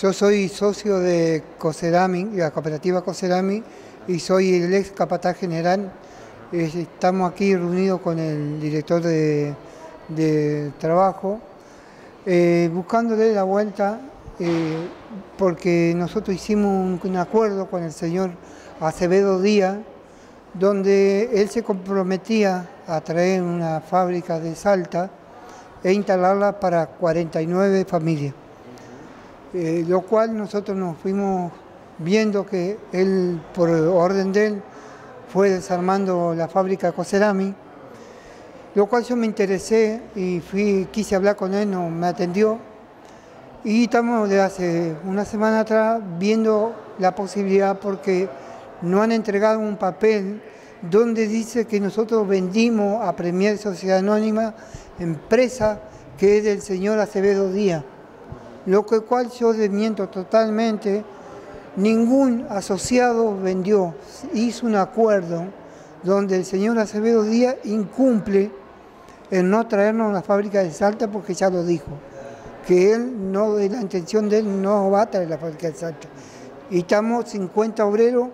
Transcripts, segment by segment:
Yo soy socio de Coserami, la cooperativa Coserami, y soy el ex capataz general. Estamos aquí reunidos con el director de, trabajo, eh, buscándole la vuelta, eh, porque nosotros hicimos un, acuerdo con el señor Acevedo Díaz, donde él se comprometía a traer una fábrica de Salta e instalarla para 49 familias. Eh, lo cual nosotros nos fuimos viendo que él, por orden de él, fue desarmando la fábrica Coserami, lo cual yo me interesé y fui, quise hablar con él, no me atendió, y estamos de hace una semana atrás viendo la posibilidad porque nos han entregado un papel donde dice que nosotros vendimos a Premier Sociedad Anónima, empresa que es del señor Acevedo Díaz lo cual yo desmiento totalmente. Ningún asociado vendió, hizo un acuerdo donde el señor Acevedo Díaz incumple en no traernos a la fábrica de Salta porque ya lo dijo, que él no, la intención de él no va a traer la fábrica de Salta. Y estamos 50 obreros,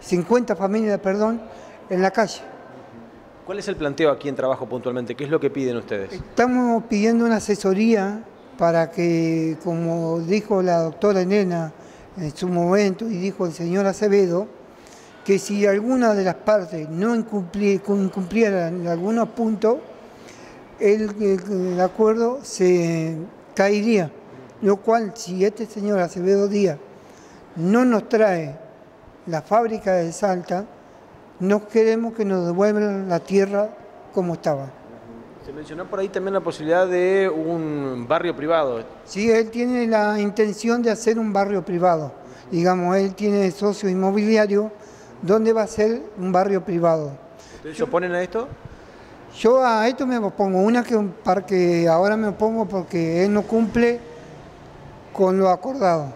50 familias, perdón, en la calle. ¿Cuál es el planteo aquí en trabajo puntualmente? ¿Qué es lo que piden ustedes? Estamos pidiendo una asesoría para que, como dijo la doctora Elena en su momento y dijo el señor Acevedo, que si alguna de las partes no incumpliera en algunos puntos, el, acuerdo se caería. Lo cual, si este señor Acevedo Díaz no nos trae la fábrica de Salta, no queremos que nos devuelvan la tierra como estaba. Se mencionó por ahí también la posibilidad de un barrio privado. Sí, él tiene la intención de hacer un barrio privado. Digamos, él tiene socio inmobiliario donde va a ser un barrio privado. ¿Ustedes se oponen a esto? Yo a esto me opongo. Una que un parque ahora me opongo porque él no cumple con lo acordado.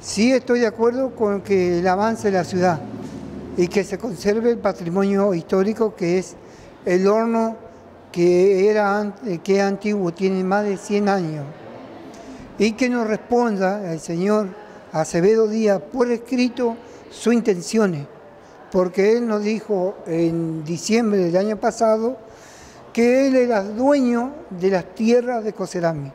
Sí estoy de acuerdo con que el avance de la ciudad y que se conserve el patrimonio histórico que es el horno que, era, que es antiguo, tiene más de 100 años, y que nos responda el señor Acevedo Díaz por escrito sus intenciones, porque él nos dijo en diciembre del año pasado que él era dueño de las tierras de Coserami.